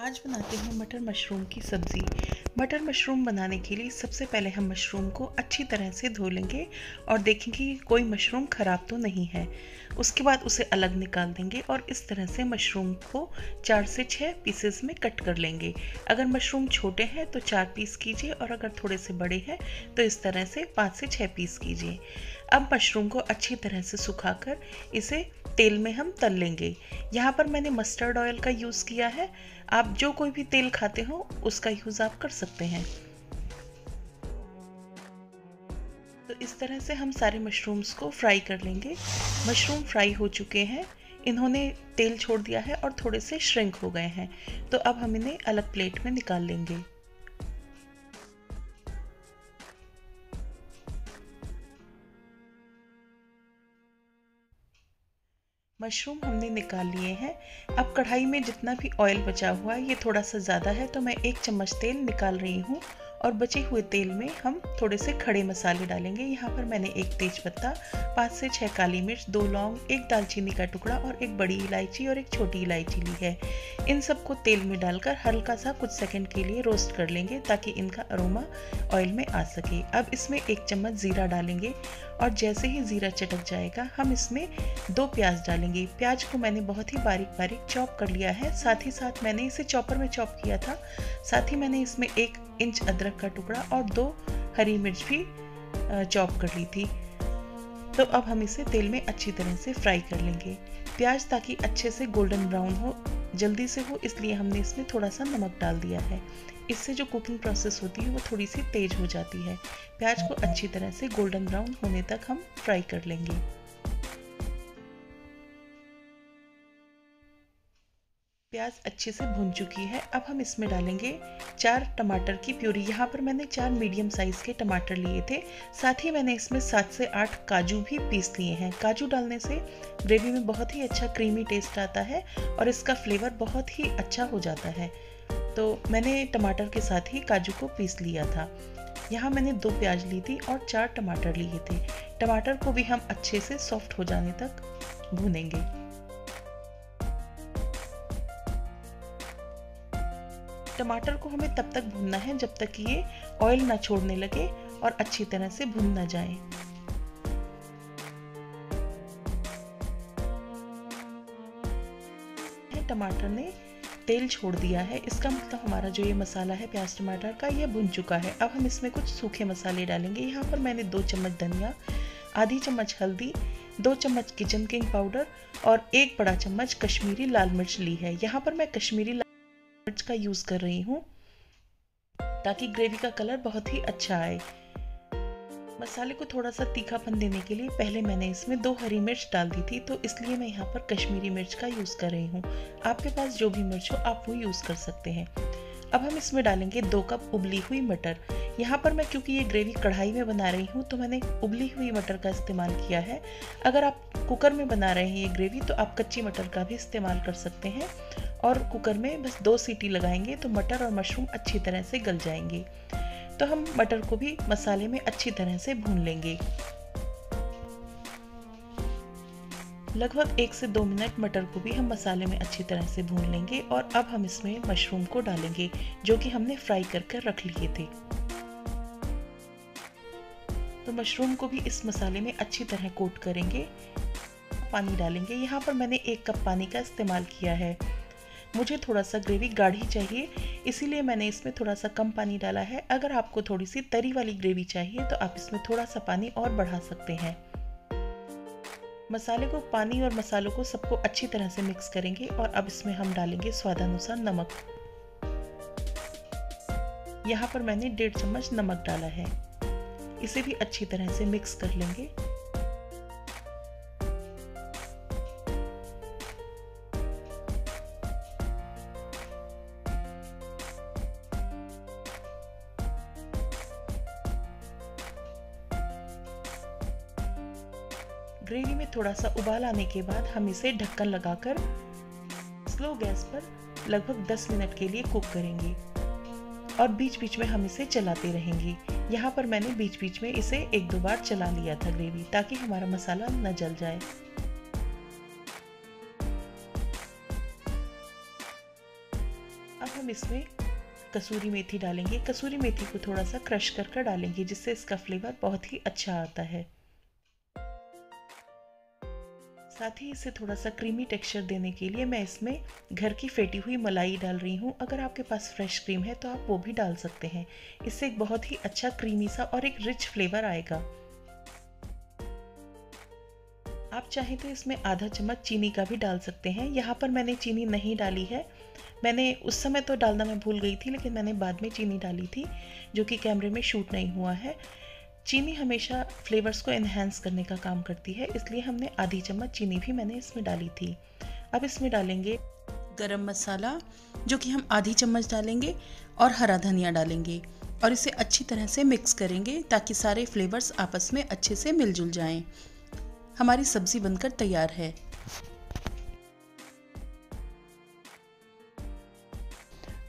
आज बनाते हैं मटर मशरूम की सब्ज़ी। मटर मशरूम बनाने के लिए सबसे पहले हम मशरूम को अच्छी तरह से धो लेंगे और देखेंगे कि कोई मशरूम ख़राब तो नहीं है। उसके बाद उसे अलग निकाल देंगे और इस तरह से मशरूम को चार से छः पीसेस में कट कर लेंगे। अगर मशरूम छोटे हैं तो चार पीस कीजिए और अगर थोड़े से बड़े हैं तो इस तरह से पाँच से छः पीस कीजिए। अब मशरूम को अच्छी तरह से सुखाकर इसे तेल में हम तल लेंगे। यहाँ पर मैंने मस्टर्ड ऑयल का यूज़ किया है। आप जो कोई भी तेल खाते हो, उसका यूज़ आप कर सकते हैं। तो इस तरह से हम सारे मशरूम्स को फ्राई कर लेंगे। मशरूम फ्राई हो चुके हैं। इन्होंने तेल छोड़ दिया है और थोड़े से श्रिंक हो गए हैं। तो अब हम इन्हें अलग प्लेट में निकाल लेंगे। मशरूम हमने निकाल लिए हैं। अब कढ़ाई में जितना भी ऑयल बचा हुआ है, ये थोड़ा सा ज़्यादा है तो मैं एक चम्मच तेल निकाल रही हूँ और बचे हुए तेल में हम थोड़े से खड़े मसाले डालेंगे। यहाँ पर मैंने एक तेज पत्ता पाँच से छः काली मिर्च, दो लौंग, एक दालचीनी का टुकड़ा और एक बड़ी इलायची और एक छोटी इलायची ली है। इन सबको तेल में डालकर हल्का सा कुछ सेकंड के लिए रोस्ट कर लेंगे ताकि इनका अरोमा ऑयल में आ सके। अब इसमें एक चम्मच ज़ीरा डालेंगे। और जैसे ही ज़ीरा चटक जाएगा, हम इसमें दो प्याज डालेंगे। प्याज को मैंने बहुत ही बारीक बारीक चॉप कर लिया है। साथ ही साथ मैंने इसे चॉपर में चॉप किया था। साथ ही मैंने इसमें एक इंच अदरक का टुकड़ा और दो हरी मिर्च भी चॉप कर ली थी। तो अब हम इसे तेल में अच्छी तरह से फ्राई कर लेंगे। प्याज ताकि अच्छे से गोल्डन ब्राउन हो, जल्दी से हो, इसलिए हमने इसमें थोड़ा सा नमक डाल दिया है। इससे जो कुकिंग प्रोसेस होती है, वो थोड़ी सी तेज हो जाती है। प्याज को अच्छी तरह से गोल्डन ब्राउन होने तक हम फ्राई कर लेंगे। प्याज अच्छे से भुन चुकी है। अब हम इसमें डालेंगे चार टमाटर की प्यूरी। यहाँ पर मैंने चार मीडियम साइज़ के टमाटर लिए थे। साथ ही मैंने इसमें सात से आठ काजू भी पीस लिए हैं। काजू डालने से ग्रेवी में बहुत ही अच्छा क्रीमी टेस्ट आता है और इसका फ्लेवर बहुत ही अच्छा हो जाता है। तो मैंने टमाटर के साथ ही काजू को पीस लिया था। यहाँ मैंने दो प्याज ली थी और चार टमाटर लिए थे। टमाटर को भी हम अच्छे से सॉफ्ट हो जाने तक भूनेंगे। टमाटर को हमें तब तक भूनना है जब तक ये ऑयल ना छोड़ने लगे और अच्छी तरह से भून ना जाए। टमाटर ने तेल छोड़ दिया है। इसका मतलब हमारा जो ये मसाला है, प्याज टमाटर का, ये भुन चुका है। अब हम इसमें कुछ सूखे मसाले डालेंगे। यहाँ पर मैंने दो चम्मच धनिया, आधी चम्मच हल्दी, दो चम्मच किचन किंग पाउडर और एक बड़ा चम्मच कश्मीरी लाल मिर्च ली है। यहाँ पर मैं कश्मीरी मिर्च का यूज़ कर रही हूँ, ताकि ग्रेवी का कलर बहुत ही अच्छा आए। मसाले को थोड़ा सा तीखापन देने के लिए पहले मैंने इसमें दो हरी मिर्च डाल दी थी तो इसलिए मैं यहाँ पर कश्मीरी मिर्च का यूज़ कर रही हूँ। आपके पास जो भी मिर्च हो, आप वो यूज़ कर सकते हैं। अब हम इसमें डालेंगे दो कप उबली हुई मटर। यहाँ पर मैं क्योंकि ये ग्रेवी कढ़ाई में बना रही हूँ तो मैंने उबली हुई मटर का इस्तेमाल किया है। अगर आप कुकर में बना रहे हैं ये ग्रेवी तो आप कच्ची मटर का भी इस्तेमाल कर सकते हैं। और कुकर में बस दो सीटी लगाएँगे तो मटर और मशरूम अच्छी तरह से गल जाएँगे। तो हम मटर को भी मसाले में अच्छी तरह से भून लेंगे। लगभग एक से दो मिनट मटर को भी हम मसाले में अच्छी तरह से भून लेंगे और अब हम इसमें मशरूम को डालेंगे, जो कि हमने फ्राई कर कर रख लिए थे। तो मशरूम को भी इस मसाले में अच्छी तरह कोट करेंगे। पानी डालेंगे। यहाँ पर मैंने एक कप पानी का इस्तेमाल किया है। मुझे थोड़ा सा ग्रेवी गाढ़ी चाहिए, इसीलिए मैंने इसमें थोड़ा सा कम पानी डाला है। अगर आपको थोड़ी सी तरी वाली ग्रेवी चाहिए तो आप इसमें थोड़ा सा पानी और बढ़ा सकते हैं। मसाले को, पानी और मसालों को सबको अच्छी तरह से मिक्स करेंगे और अब इसमें हम डालेंगे स्वादानुसार नमक। यहाँ पर मैंने डेढ़ चम्मच नमक डाला है। इसे भी अच्छी तरह से मिक्स कर लेंगे। ग्रेवी में थोड़ा सा उबाल आने के बाद हम इसे ढक्कन लगाकर स्लो गैस पर लगभग 10 मिनट के लिए कुक करेंगे। और बीच बीच में हम इसे चलाते रहेंगे। यहाँ पर मैंने बीच बीच में इसे एक दो बार चला लिया था ग्रेवी, ताकि हमारा मसाला न जल जाए। अब हम इसमें कसूरी मेथी डालेंगे। कसूरी मेथी को थोड़ा सा क्रश कर कर डालेंगे, जिससे इसका फ्लेवर बहुत ही अच्छा आता है। साथ ही इसे थोड़ा सा क्रीमी टेक्सचर देने के लिए मैं इसमें घर की फेटी हुई मलाई डाल रही हूँ। अगर आपके पास फ्रेश क्रीम है तो आप वो भी डाल सकते हैं। इससे एक बहुत ही अच्छा क्रीमी सा और एक रिच फ्लेवर आएगा। आप चाहें तो इसमें आधा चम्मच चीनी का भी डाल सकते हैं। यहाँ पर मैंने चीनी नहीं डाली है। मैंने उस समय तो डालना मैं भूल गई थी, लेकिन मैंने बाद में चीनी डाली थी, जो कि कैमरे में शूट नहीं हुआ है। चीनी हमेशा फ्लेवर्स को इन्हेंस करने का काम करती है, इसलिए हमने आधी चम्मच चीनी भी मैंने इसमें डाली थी अब इसमें डालेंगे गरम मसाला, जो कि हम आधी चम्मच डालेंगे और हरा धनिया डालेंगे और इसे अच्छी तरह से मिक्स करेंगे ताकि सारे फ्लेवर्स आपस में अच्छे से मिलजुल जाएँ। हमारी सब्ज़ी बनकर तैयार है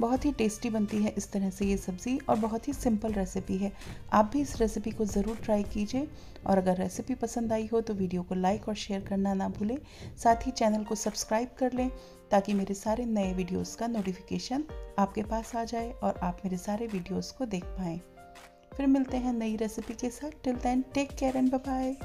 बहुत ही टेस्टी बनती है इस तरह से ये सब्ज़ी और बहुत ही सिंपल रेसिपी है। आप भी इस रेसिपी को ज़रूर ट्राई कीजिए और अगर रेसिपी पसंद आई हो तो वीडियो को लाइक और शेयर करना ना भूलें। साथ ही चैनल को सब्सक्राइब कर लें ताकि मेरे सारे नए वीडियोस का नोटिफिकेशन आपके पास आ जाए और आप मेरे सारे वीडियोस को देख पाएँ। फिर मिलते हैं नई रेसिपी के साथ। Till then take care and bye